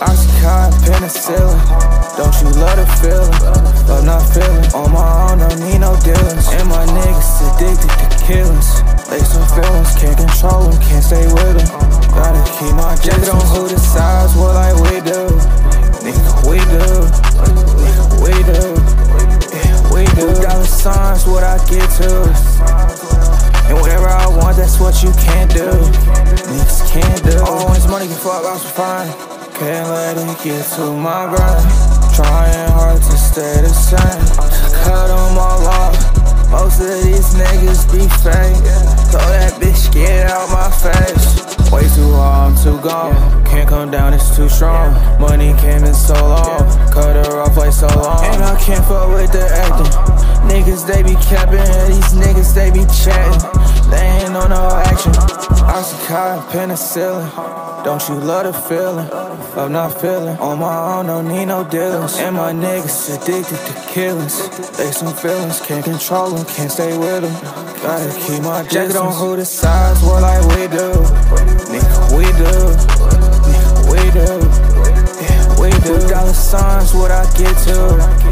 Oxycontin, penicillin. Don't you love the feeling? Love not feeling. On my own, don't need no dealings. And my niggas addicted to killings. They some feelings, can't control them, can't stay with them. Gotta keep my jacket on who decides what like we do. Nigga, we do. Nigga, we do. Yeah, we do. Dollar signs, what I get to. And whatever I want, that's what you can't do. Niggas can't do. Always money can fuck, I'm so fine. Can't let it get to my grind. Trying hard to stay the same. Cut them all off. Most of these niggas be fake. Told that bitch, get out my face. Way too hard, I'm too gone. Can't come down, it's too strong. Money came in so long. Cut her off like so long. And I can't fuck with the acting. Niggas, they be capping. These niggas, they be chatting. Oxycontin, penicillin. Don't you love the feeling of not feeling? On my own, don't need no dealings. And my niggas addicted to killings. They some feelings, can't control them, can't stay with them. Gotta keep my jacket on who decides what like we do. Nigga, we do. Nigga, we do. Yeah, we do. Dollar signs, what I get to.